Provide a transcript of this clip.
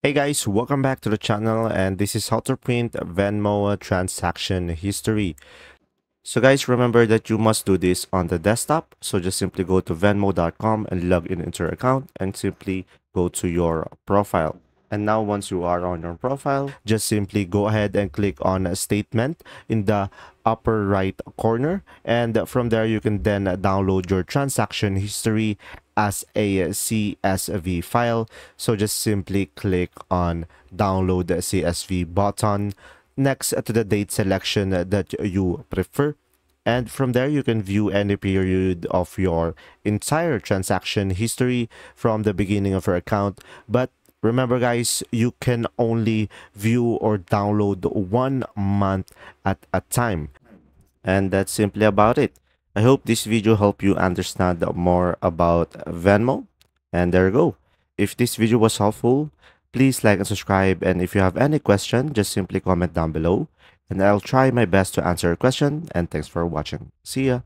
Hey guys, welcome back to the channel and this is how to print Venmo transaction history. So guys, remember that you must do this on the desktop. So just simply go to venmo.com and log in into your account and simply go to your profile. And now once you are on your profile, just simply go ahead and click on statement in the upper right corner. And from there, you can then download your transaction history as a CSV file. So just simply click on download the CSV button next to the date selection that you prefer. And from there, you can view any period of your entire transaction history from the beginning of your account. But Remember guys, you can only view or download one month at a time. And that's simply about it. I hope this video helped you understand more about Venmo. And there you go. If this video was helpful, please like and subscribe. And if you have any question, just simply comment down below. And I'll try my best to answer your question. And thanks for watching. See ya.